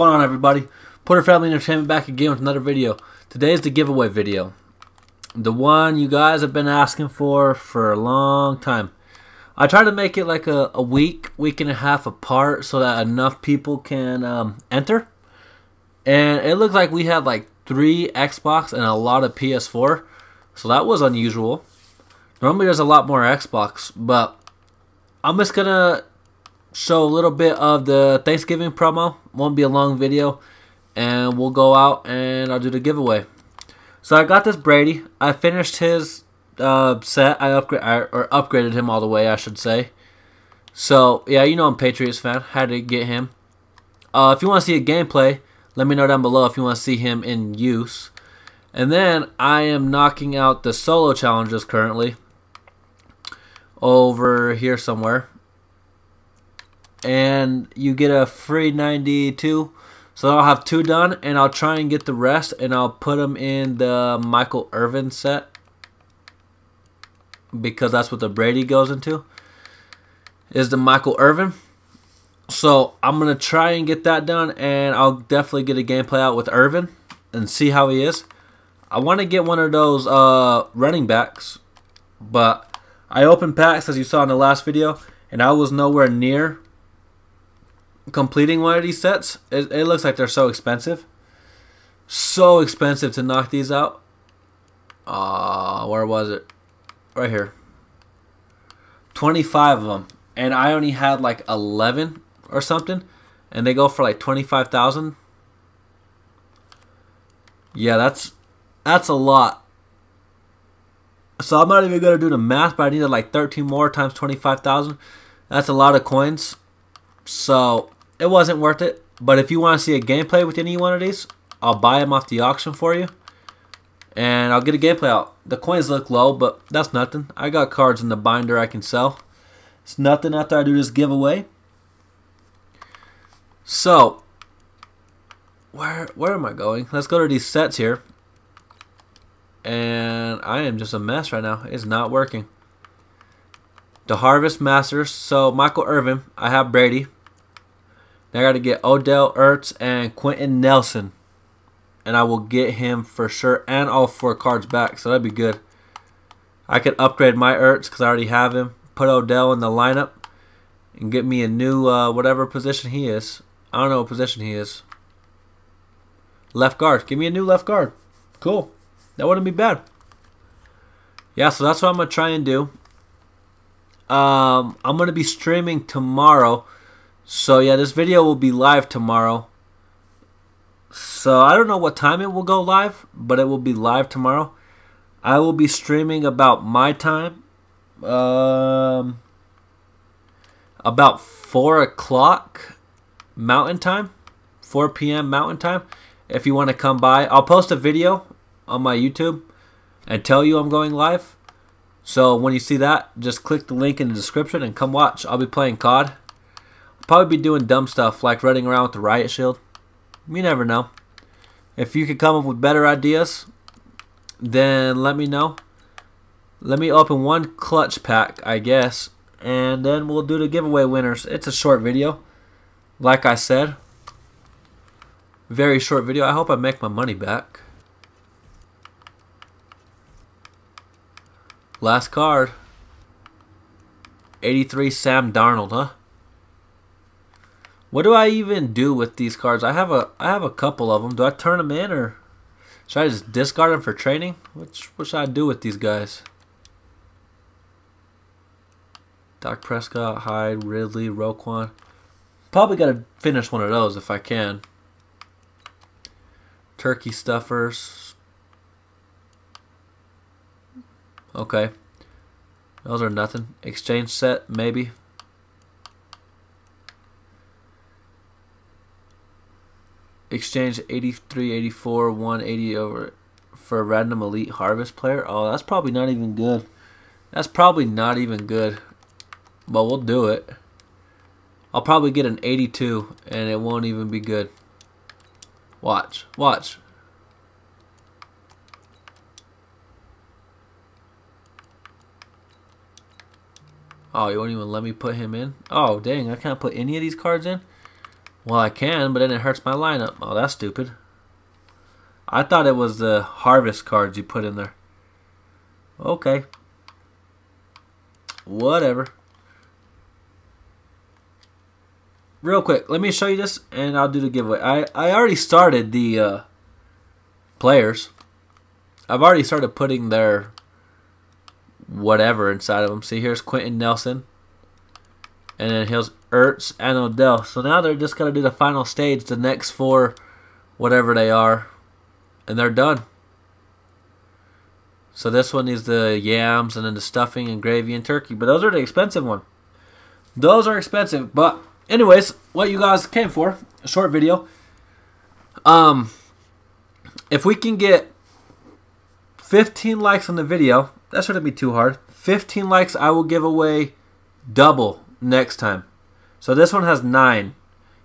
going on everybody? Porter Family Entertainment back again with another video. Today is the giveaway video. The one you guys have been asking for for a long time. I try to make it like a, a week, week and a half apart so that enough people can um, enter. And it looks like we had like three Xbox and a lot of PS4. So that was unusual. Normally there's a lot more Xbox, but I'm just gonna show a little bit of the Thanksgiving promo. Won't be a long video. And we'll go out and I'll do the giveaway. So I got this Brady. I finished his uh, set. I upgrade or upgraded him all the way, I should say. So yeah, you know I'm Patriots fan. Had to get him. Uh, if you want to see a gameplay, let me know down below if you want to see him in use. And then I am knocking out the solo challenges currently over here somewhere and you get a free 92. So I'll have two done, and I'll try and get the rest, and I'll put them in the Michael Irvin set because that's what the Brady goes into. Is the Michael Irvin. So I'm gonna try and get that done, and I'll definitely get a gameplay out with Irvin and see how he is. I want to get one of those uh, running backs, but I opened packs as you saw in the last video, and I was nowhere near completing one of these sets. It, it looks like they're so expensive. So expensive to knock these out. Uh, where was it? Right here. 25 of them. And I only had like 11 or something. And they go for like 25,000. Yeah, that's that's a lot. So I'm not even going to do the math, but I needed like 13 more times 25,000. That's a lot of coins. So it wasn't worth it. But if you want to see a gameplay with any one of these, I'll buy them off the auction for you. And I'll get a gameplay out. The coins look low, but that's nothing. I got cards in the binder I can sell. It's nothing after I do this giveaway. So, where where am I going? Let's go to these sets here. And I am just a mess right now. It's not working. The Harvest Masters. So, Michael Irvin. I have Brady. I got to get Odell Ertz and Quenton Nelson. And I will get him for sure. And all four cards back. So that'd be good. I could upgrade my Ertz because I already have him. Put Odell in the lineup. And get me a new uh, whatever position he is. I don't know what position he is. Left guard. Give me a new left guard. Cool. That wouldn't be bad. Yeah, so that's what I'm going to try and do. Um, I'm going to be streaming tomorrow. So yeah, this video will be live tomorrow. So I don't know what time it will go live, but it will be live tomorrow. I will be streaming about my time. Um, about 4 o'clock Mountain Time. 4 p.m. Mountain Time. If you want to come by, I'll post a video on my YouTube and tell you I'm going live. So when you see that, just click the link in the description and come watch. I'll be playing COD. Probably be doing dumb stuff like running around with the riot shield. You never know. If you could come up with better ideas, then let me know. Let me open one clutch pack, I guess, and then we'll do the giveaway winners. It's a short video, like I said. Very short video. I hope I make my money back. Last card. 83 Sam Darnold, huh? What do I even do with these cards? I have a I have a couple of them. Do I turn them in or should I just discard them for training? Which what should I do with these guys? Dak Prescott, Hyde, Ridley, Roquan. Probably got to finish one of those if I can. Turkey stuffers. Okay. Those are nothing. Exchange set, maybe. Exchange 83, 84, 180 over for a random elite harvest player. Oh, that's probably not even good. That's probably not even good. But we'll do it. I'll probably get an 82 and it won't even be good. Watch. Watch. Oh, you won't even let me put him in? Oh, dang. I can't put any of these cards in? Well, I can, but then it hurts my lineup. Oh, that's stupid. I thought it was the harvest cards you put in there. Okay. Whatever. Real quick, let me show you this, and I'll do the giveaway. I, I already started the uh, players. I've already started putting their whatever inside of them. See, here's Quenton Nelson. And then here's Ertz and Odell. So now they're just going to do the final stage, the next four, whatever they are. And they're done. So this one is the yams and then the stuffing and gravy and turkey. But those are the expensive one. Those are expensive. But anyways, what you guys came for, a short video. Um, if we can get 15 likes on the video, that shouldn't be too hard. 15 likes, I will give away double next time. So this one has 9.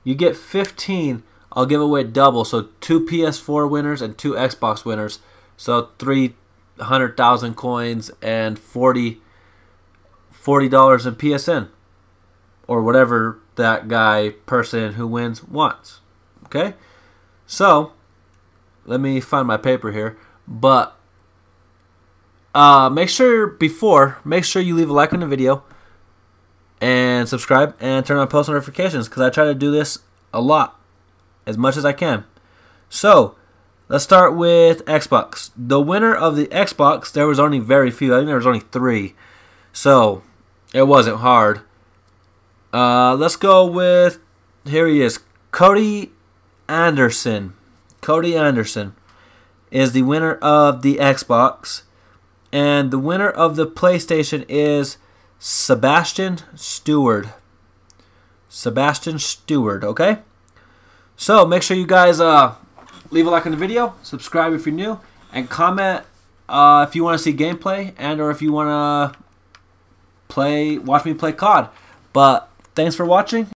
You get 15, I'll give away double. So two PS4 winners and two Xbox winners. So 300,000 coins and 40 $40 in PSN. Or whatever that guy, person who wins wants. Okay? So, let me find my paper here. But uh, make sure before, make sure you leave a like on the video and subscribe and turn on post notifications because I try to do this a lot, as much as I can. So, let's start with Xbox. The winner of the Xbox, there was only very few. I think there was only three. So, it wasn't hard. Uh, let's go with, here he is, Cody Anderson. Cody Anderson is the winner of the Xbox. And the winner of the PlayStation is Sebastian Stewart. Sebastian Stewart, okay? So make sure you guys uh, leave a like on the video, subscribe if you're new, and comment uh, if you want to see gameplay and or if you want to play, watch me play COD. But thanks for watching.